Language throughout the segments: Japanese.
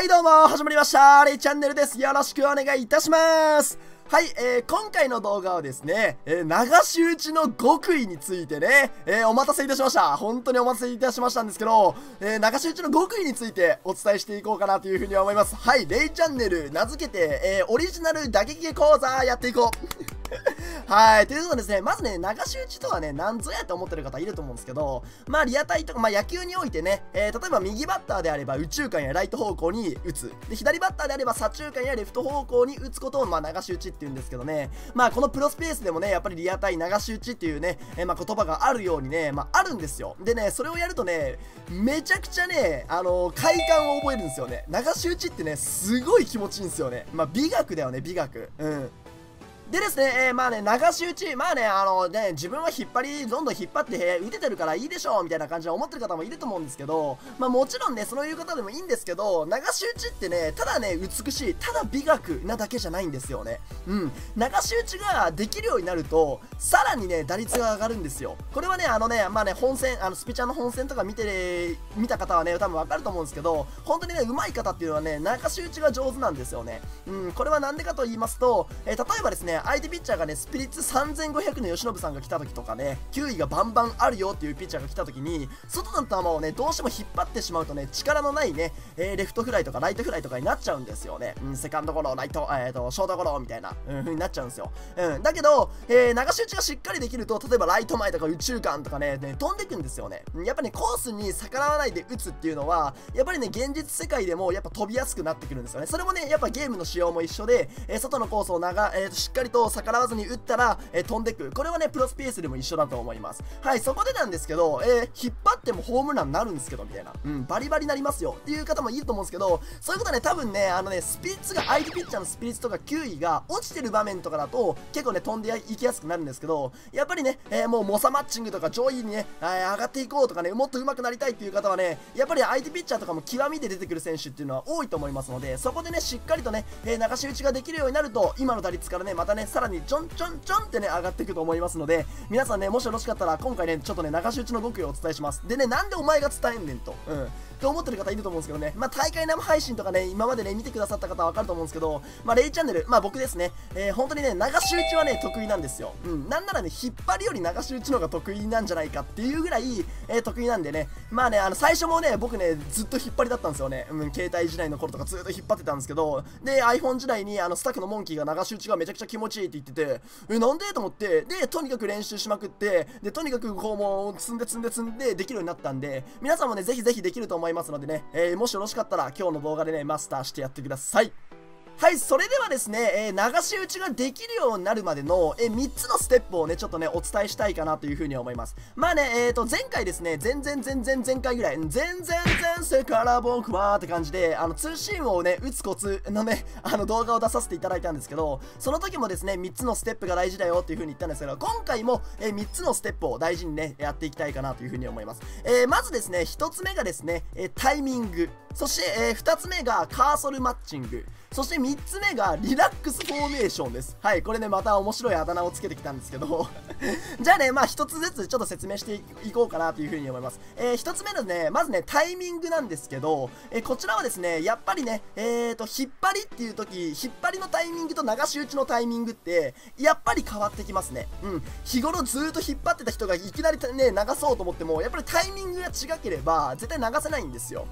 はいどうも、始まりました。レイチャンネルです。よろしくお願いいたします。はい、えー、今回の動画はですね、えー、流し打ちの極意についてね、えー、お待たせいたしました。本当にお待たせいたしましたんですけど、えー、流し打ちの極意についてお伝えしていこうかなというふうに思います。はい、レイチャンネル、名付けて、えー、オリジナル打撃講座やっていこう。はい。ということですね、まずね、流し打ちとはね、何ぞやって思ってる方いると思うんですけど、まあ、リアタイとか、まあ、野球においてね、えー、例えば右バッターであれば宇宙間やライト方向に打つ。で、左バッターであれば左中間やレフト方向に打つことを、まあ、流し打ちって言うんですけどね、まあ、このプロスペースでもね、やっぱりリアタイ流し打ちっていうね、えー、まあ、言葉があるようにね、まあ、あるんですよ。でね、それをやるとね、めちゃくちゃね、あのー、快感を覚えるんですよね。流し打ちってね、すごい気持ちいいんですよね。まあ、美学だよね、美学。うん。でですね、えー、まあね、流し打ち、まあね、あのね、自分は引っ張り、どんどん引っ張って、打ててるからいいでしょう、みたいな感じで思ってる方もいると思うんですけど、まあもちろんね、そういう方でもいいんですけど、流し打ちってね、ただね、美しい、ただ美学なだけじゃないんですよね。うん。流し打ちができるようになると、さらにね、打率が上がるんですよ。これはね、あのね、まあね、本戦、あの、スピチャーの本戦とか見て、見た方はね、多分わかると思うんですけど、本当にね、上手い方っていうのはね、流し打ちが上手なんですよね。うん、これはなんでかと言いますと、えー、例えばですね、相手ピッチャーがね、スピリッツ3500の由伸さんが来た時とかね、球威がバンバンあるよっていうピッチャーが来た時に、外の球をね、どうしても引っ張ってしまうとね、力のないね、えー、レフトフライとかライトフライとかになっちゃうんですよね。うん、セカンドゴロ、ライト、えーと、ショートゴロみたいな、うん、になっちゃうんですよ。うん、だけど、えー、流し打ちがしっかりできると、例えばライト前とか宇宙間とかね、ね飛んでくんですよね。やっぱね、コースに逆らわないで打つっていうのは、やっぱりね、現実世界でもやっぱ飛びやすくなってくるんですよね。それもね、やっぱゲームの仕様も一緒で、えー、外のコースを長、えー、しっかりと逆らわずに打ったら、えー、飛んでく。これはね、プロスペースでも一緒だと思います。はい、そこでなんですけど、えー、引っ張ってもホームランになるんですけど、みたいな。うん、バリバリになりますよ。っていう方もいると思うんですけど、そういうことはね、多分ね、あのね、スピリッツが、相手ピッチャーのスピリッツとか球威が落ちてる場面とかだと、結構ね、飛んでいきやすくなるんですけど、やっぱりね、えー、もうモサマッチングとか上位にね、えー、上がっていこうとかね、もっと上手くなりたいっていう方はね、やっぱり相手ピッチャーとかも極みで出てくる選手っていうのは多いと思いますので、そこでね、しっかりとね、えー、流し打ちができるようになると、今の打率からね、またね、さらにちょんちょんちょんってね、上がっていくと思いますので、皆さんね、もしよろしかったら、今回ね、ちょっとね、流し打ちの極意をお伝えします。でね、なんでお前が伝えんねんと。うん。って思ってる方いると思うんですけどね、まあ、大会生配信とかね、今までね、見てくださった方はわかると思うんですけど、まあ、レイチャンネル、まあ、僕ですね、えー、本当にね、流し打ちはね、得意なんですよ。うん、なんならね、引っ張りより流し打ちの方が得意なんじゃないかっていうぐらい、えー、得意なんでね、まあね、あの、最初もね、僕ね、ずっと引っ張りだったんですよね。うん、携帯時代の頃とかずっと引っ張ってたんですけど、で、iPhone 時代に、あの、スタッフのモンキーが流し打ちがめちゃくちゃ気持ちいいって言ってて、え、なんで？と思って、で、とにかく練習しまくって、で、とにかくこうもう、積んで積んで積んでできるようになったんで、皆さんもね、ぜひぜひできると思いますのでね、えー、もしよろしかったら今日の動画でね、マスターしてやってください。はい、それではですね、えー、流し打ちができるようになるまでの、えー、3つのステップをね、ちょっとね、お伝えしたいかなというふうに思います。まあね、えーと、前回ですね、全然全然前回ぐらい、全然前世から僕はって感じで、あの、ツーシームをね、打つコツのね、あの動画を出させていただいたんですけど、その時もですね、3つのステップが大事だよっていうふうに言ったんですけど、今回も、え、3つのステップを大事にね、やっていきたいかなというふうに思います。え、まずですね、1つ目がですね、えタイミング。そして、え2つ目がカーソルマッチング。そして3つ目がリラックスフォーメーションです。はい、これね、また面白いあだ名をつけてきたんですけど じゃあね、まあ1つずつちょっと説明していこうかなというふうに思います。えー、1つ目のね、まずね、タイミングなんですけど、えー、こちらはですね、やっぱりね、えーと、引っ張りっていう時、引っ張りのタイミングと流し打ちのタイミングって、やっぱり変わってきますね。うん。日頃ずっと引っ張ってた人がいきなりね、流そうと思っても、やっぱりタイミングが違ければ、絶対流せないんですよ。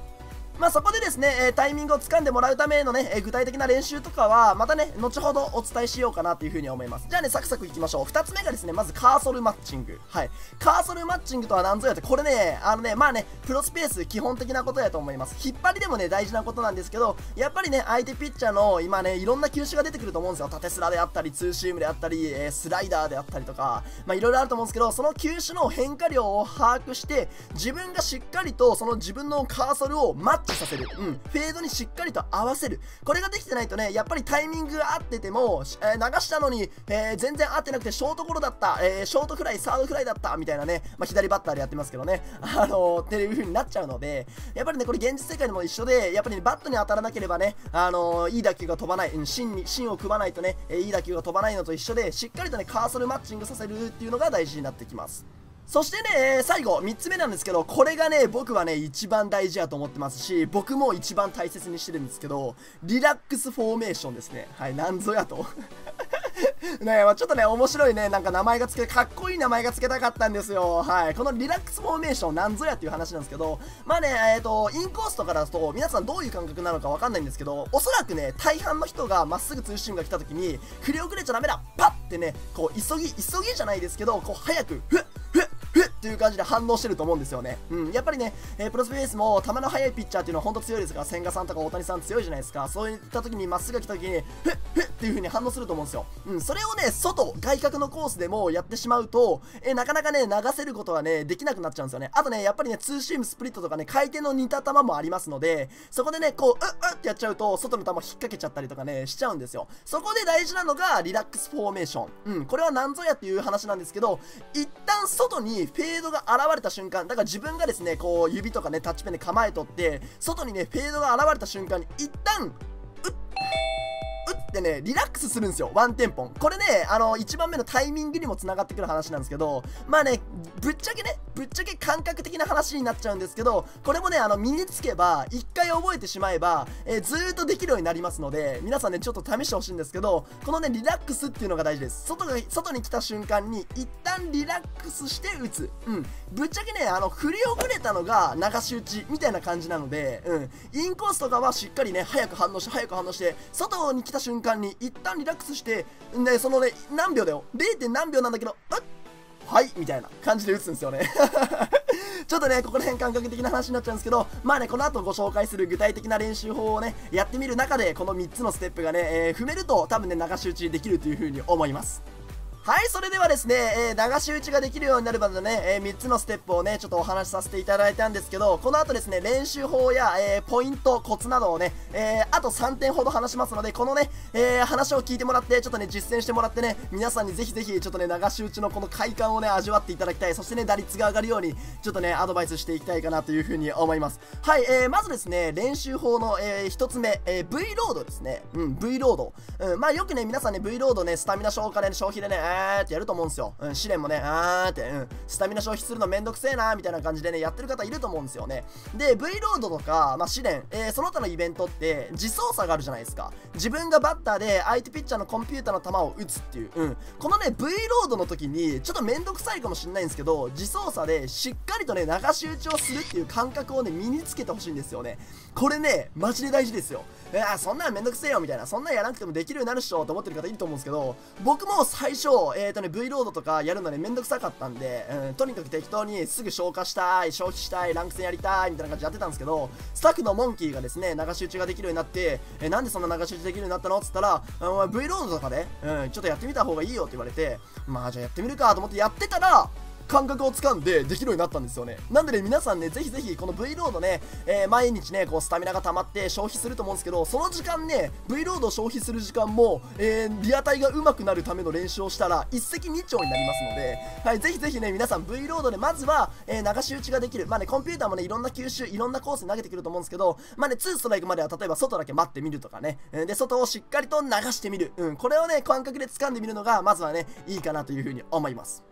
まあ、そこでですね、えタイミングをつかんでもらうためのね、え具体的な練習とかは、またね、後ほどお伝えしようかなというふうに思います。じゃあね、サクサクいきましょう。2つ目がですね、まずカーソルマッチング。はい。カーソルマッチングとは何ぞやって、これね、あのね、まあね、プロスペース基本的なことやと思います。引っ張りでもね、大事なことなんですけど、やっぱりね、相手ピッチャーの今ね、いろんな球種が出てくると思うんですよ。縦スラであったり、ツーシームであったり、え、スライダーであったりとか、まあいろいろあると思うんですけど、その球種の変化量を把握して、自分がしっかりとその自分のカーソルをマッチさせる。うん。フェードにしっかりと合わせる。これができてないとね、やっぱりタイミングが合ってても、えー、流したのに、えー、全然合ってなくてショートゴロだった、えー、ショートフライ、サードフライだった、みたいなね、まあ、左バッターでやってますけどね、あのー、っていう風になっちゃうので、やっぱりね、これ現実世界でも一緒で、やっぱり、ね、バットに当たらなければね、あのー、いい打球が飛ばない、うん、芯に、芯を組まないとね、え、いい打球が飛ばないのと一緒で、しっかりとね、カーソルマッチングさせるっていうのが大事になってきます。そしてね、最後、3つ目なんですけど、これがね、僕はね、一番大事やと思ってますし、僕も一番大切にしてるんですけど、リラックスフォーメーションですね。はい、なんぞやと。ねまあ、ちょっとね、面白いね、なんか名前が付け、かっこいい名前が付けたかったんですよ。はい。このリラックスフォーメーションなんぞやっていう話なんですけど、まあね、えっ、ー、と、インコースとかだと、皆さんどういう感覚なのかわかんないんですけど、おそらくね、大半の人がまっすぐツーシームが来た時に、振り遅れちゃダメだパッってね、こう、急ぎ、急ぎじゃないですけど、こう、早く、ふっっていう感じで反応してると思うんですよね。うん、やっぱりね、えー、プロスペースも球の速いピッチャーっていうのは本当強いですから、千賀さんとか大谷さん強いじゃないですか。そういった時にまっすぐ来た時に、ふっふっっていう風に反応すると思うんですよ。うん、それをね、外、外角のコースでもやってしまうと、えー、なかなかね、流せることはね、できなくなっちゃうんですよね。あとね、やっぱりね、ツーシームスプリットとかね、回転の似た球もありますので、そこでね、こう、うっうってやっちゃうと、外の球引っ掛けちゃったりとかね、しちゃうんですよ。そこで大事なのが、リラックスフォーメーション。うん、これは何ぞやっていう話なんですけど、一旦外にフェードが現れた瞬間、だから自分がですね、こう、指とかね、タッチペンで構えとって、外にね、フェードが現れた瞬間に、一旦、うっってね、リラックスするんですよ、ワンテンポン。これね、あの、1番目のタイミングにも繋がってくる話なんですけど、まあね、ぶっちゃけね、ぶっちゃけ感覚的な話になっちゃうんですけど、これもね、あの、身につけば、1回覚えてしまえば、えー、ずーっとできるようになりますので、皆さんね、ちょっと試してほしいんですけど、このね、リラックスっていうのが大事です。外が、外に来た瞬間に、一旦リラックスして打つ。うん。ぶっちゃけね、あの、振り遅れたのが流し打ちみたいな感じなので、うん。インコースとかはしっかりね、早く反応して、早く反応して、外に来た瞬間に、一旦リラックスして、ね、そのね、何秒だよ。0. 何秒なんだけど、あはいみたいな感じで打つんですよね ちょっとね、ここら辺感覚的な話になっちゃうんですけど、まあね、この後ご紹介する具体的な練習法をね、やってみる中で、この3つのステップがね、えー、踏めると多分ね、流し打ちできるという風に思います。はい、それではですね、えー、流し打ちができるようになるまでね、えー、3つのステップをね、ちょっとお話しさせていただいたんですけど、この後ですね、練習法や、えー、ポイント、コツなどをね、えあと3点ほど話しますので、このね、え話を聞いてもらって、ちょっとね、実践してもらってね、皆さんにぜひぜひ、ちょっとね、流し打ちのこの快感をね、味わっていただきたい。そしてね、打率が上がるように、ちょっとね、アドバイスしていきたいかなというふうに思います。はい、えまずですね、練習法の、え1つ目、え V ロードですね。うん、V ロード。うん、まあよくね、皆さんね、V ロードね、スタミナ消化で、ね、消費でね、えーってやると思うんですよ。うん、試練もね、あーって、うん、スタミナ消費するのめんどくせえなーみたいな感じでね、やってる方いると思うんですよね。で、V ロードとか、まあ、試練、えー、その他のイベントって、自走作があるじゃないですか。自分がバッターで相手ピッチャーのコンピューターの球を打つっていう。うん。このね、V ロードの時に、ちょっとめんどくさいかもしんないんですけど、自走作でしっかりとね、流し打ちをするっていう感覚をね、身につけてほしいんですよね。これね、マジで大事ですよ。いや、そんなんめんどくせえよみたいな、そんなんやらなくてもできるようになるっしょと思ってる方いると思うんですけど、僕も最初、えっ、ー、とね、V ロードとかやるのね、めんどくさかったんで、うん、とにかく適当にすぐ消化したい、消費したい、ランク戦やりたい、みたいな感じでやってたんですけど、スタッフのモンキーがですね、流し打ちができるようになって、えなんでそんな流し打ちできるようになったの？っつったら、お前 V ロードとかで、うん、ちょっとやってみた方がいいよって言われて、まあじゃあやってみるかと思ってやってたら、感覚をつかんでできるようになったんですよね。なんでね皆さんねぜひぜひこの V ロードね、えー、毎日ねこうスタミナが溜まって消費すると思うんですけどその時間ね V ロードを消費する時間も、えー、リアタイが上手くなるための練習をしたら一石二鳥になりますのではいぜひぜひね皆さん V ロードでまずは、えー、流し打ちができる。まあねコンピューターもねいろんな球種いろんなコースに投げてくると思うんですけどまあね2ストライクまでは例えば外だけ待ってみるとかね。で外をしっかりと流してみる。うんこれをね感覚で掴んでみるのがまずはねいいかなというふうに思います。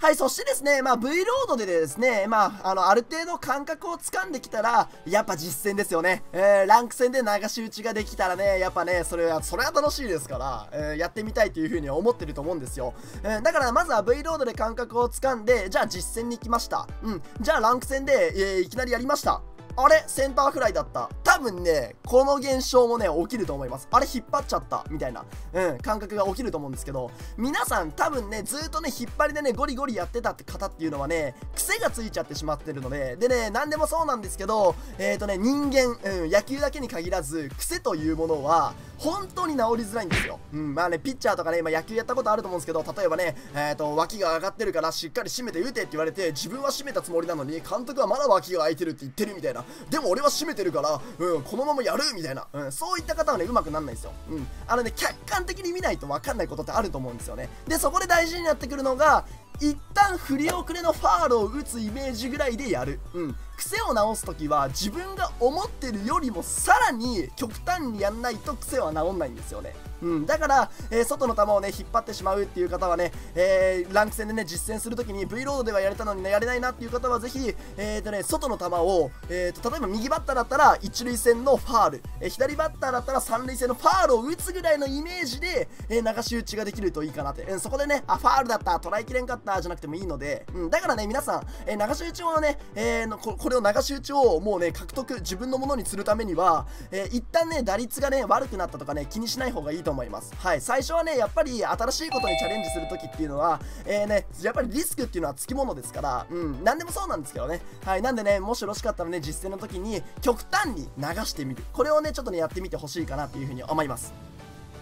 はい、そしてですね、まあ、V ロードでですね、まあ、あの、ある程度感覚をつかんできたら、やっぱ実践ですよね。えー、ランク戦で流し打ちができたらね、やっぱね、それは、それは楽しいですから、えー、やってみたいというふうに思ってると思うんですよ。えー、だから、まずは V ロードで感覚をつかんで、じゃあ実践に行きました。うん。じゃあランク戦で、えー、いきなりやりました。あれ？センターフライだった。多分ね、この現象もね、起きると思います。あれ引っ張っちゃった。みたいな、うん、感覚が起きると思うんですけど、皆さん多分ね、ずっとね、引っ張りでね、ゴリゴリやってたって方っていうのはね、癖がついちゃってしまってるので、でね、何でもそうなんですけど、えっ、ー、とね、人間、うん、野球だけに限らず、癖というものは、本当に治りづらいんですよ。うん、まあね、ピッチャーとかね、今野球やったことあると思うんですけど、例えばね、えっ、ー、と、脇が上がってるからしっかり締めて打てって言われて、自分は締めたつもりなのに、監督はまだ脇が空いてるって言ってるみたいな。でも俺は締めてるから、うん、このままやるみたいな。うん、そういった方はね、うまくなんないんですよ。うん。あのね、客観的に見ないと分かんないことってあると思うんですよね。で、そこで大事になってくるのが、一旦振り遅れのファールを打つイメージぐらいでやる。うん。癖を直す時は自分が思ってるよりもさらに極端にやんないと癖は治んないんですよね。うん、だから、えー、外の球をね、引っ張ってしまうっていう方はね、えー、ランク戦でね、実践するときに V ロードではやれたのにね、やれないなっていう方はぜひ、えーとね、外の球を、えーと、例えば右バッターだったら一塁線のファール、えー、左バッターだったら三塁線のファールを打つぐらいのイメージで、え、流し打ちができるといいかなって、うん、そこでね、あ、ファールだった、捉えきれんかったじゃなくてもいいので、うん、だからね、皆さん、えー、流し打ちをね、えー、これを流し打ちをもうね、獲得、自分のものにするためには、えー、一旦ね、打率がね、悪くなったとかね、気にしない方がいいと思います。はい、最初はね、やっぱり新しいことにチャレンジするときっていうのは、えー、ね、やっぱりリスクっていうのはつきものですから、うん、なんでもそうなんですけどね。はい、なんでね、もしよろしかったらね、実践の時に極端に流してみる。これをね、ちょっとね、やってみてほしいかなっていうふうに思います。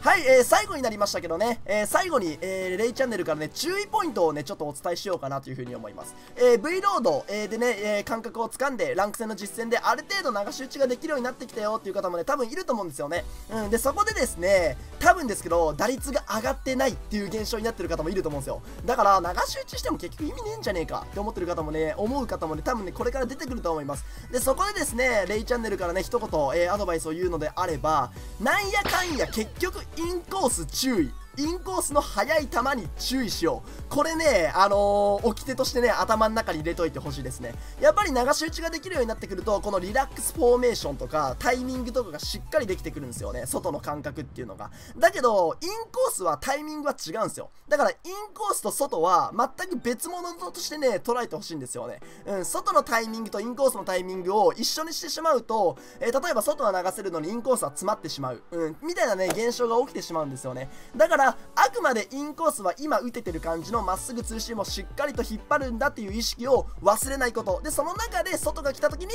はい、えー、最後になりましたけどね、えー、最後に、えー、レイチャンネルからね、注意ポイントをね、ちょっとお伝えしようかなというふうに思います。えー、V ロード、えー、でね、えー、感覚をつかんで、ランク戦の実戦である程度流し打ちができるようになってきたよっていう方もね、多分いると思うんですよね。うん、で、そこでですね、多分ですけど、打率が上がってないっていう現象になってる方もいると思うんですよ。だから、流し打ちしても結局意味ねえんじゃねえかって思ってる方もね、思う方もね、多分ね、これから出てくると思います。で、そこでですね、レイチャンネルからね、一言、えー、アドバイスを言うのであれば、なんやかんや結局インコース注意インコースの速い球に注意しよう。これね、あのー、掟としてね、頭の中に入れといてほしいですね。やっぱり流し打ちができるようになってくると、このリラックスフォーメーションとか、タイミングとかがしっかりできてくるんですよね。外の感覚っていうのが。だけど、インコースはタイミングは違うんですよ。だから、インコースと外は全く別物としてね、捉えてほしいんですよね。うん、外のタイミングとインコースのタイミングを一緒にしてしまうと、えー、例えば外は流せるのにインコースは詰まってしまう。うん、みたいなね、現象が起きてしまうんですよね。だから、あくまでインコースは今打ててる感じのまっすぐツーシームをしっかりと引っ張るんだっていう意識を忘れないこと。でその中で外が来た時に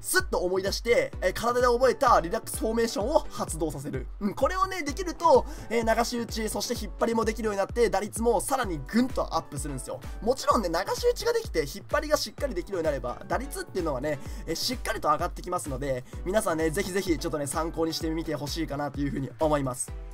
スッと思い出して、え、体で覚えたリラックスフォーメーションを発動させる、うん、これをねできると、え、流し打ちそして引っ張りもできるようになって打率もさらにぐんとアップするんですよ。もちろんね流し打ちができて引っ張りがしっかりできるようになれば打率っていうのはね、え、しっかりと上がってきますので皆さんねぜひぜひちょっとね参考にしてみてほしいかなというふうに思います。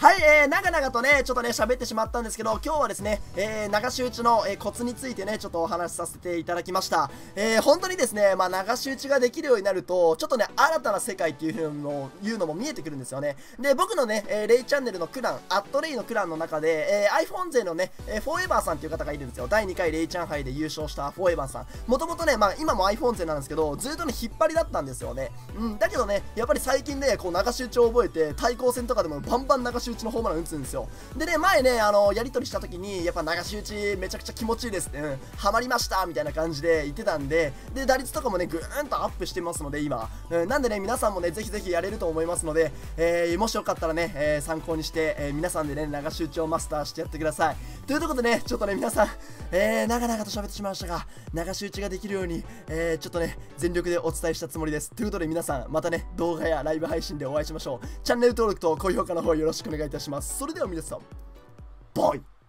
はい、えー、長々とね、ちょっとね、喋ってしまったんですけど、今日はですね、えー、流し打ちの、えー、コツについてね、ちょっとお話しさせていただきました。えー、本当にですね、まあ、流し打ちができるようになると、ちょっとね、新たな世界っていうのいうのも見えてくるんですよね。で、僕のね、えー、レイチャンネルのクラン、アットレイのクランの中で、えー、iPhone 勢のね、えー、フォーエバーさんっていう方がいるんですよ。第2回レイチャン杯で優勝したフォーエバーさん。もともとね、まあ、今も iPhone 勢なんですけど、ずっとね、引っ張りだったんですよね。うん、だけどね、やっぱり最近ね、こう流し打ちを覚えて、対抗戦とかでもバンバン流し打ちのホームラン打つんですよ。でね前ねあのやり取りした時にやっぱ流し打ちめちゃくちゃ気持ちいいです。って、うん、ハマりましたみたいな感じで言ってたんでで打率とかもねぐーんとアップしてますので今、うん、なんでね皆さんもねぜひぜひやれると思いますので、えー、もしよかったらね、えー、参考にして、えー、皆さんでね流し打ちをマスターしてやってください。ということでねちょっとね皆さん、えー、長々と喋ってしまいましたが流し打ちができるように、えー、ちょっとね全力でお伝えしたつもりです。ということで皆さんまたね動画やライブ配信でお会いしましょう。チャンネル登録と高評価の方よろしくお願いします。いたします。それでは皆さんバイ。